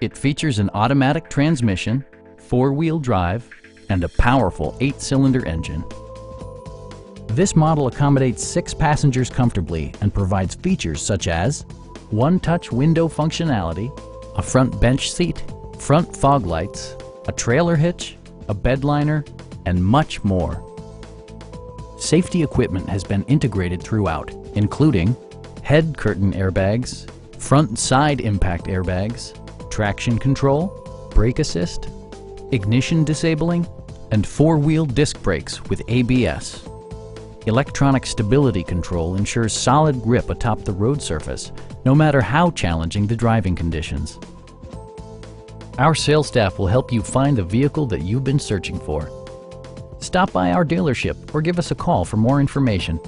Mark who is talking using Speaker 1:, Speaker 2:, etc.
Speaker 1: It features an automatic transmission, four-wheel drive, and a powerful eight-cylinder engine. This model accommodates six passengers comfortably and provides features such as one-touch window functionality, a front bench seat, front fog lights, a trailer hitch, a bed liner, and much more. Safety equipment has been integrated throughout, including head curtain airbags, front side impact airbags, traction control, brake assist, ignition disabling, and four-wheel disc brakes with ABS. Electronic stability control ensures solid grip atop the road surface, no matter how challenging the driving conditions. Our sales staff will help you find the vehicle that you've been searching for. Stop by our dealership or give us a call for more information.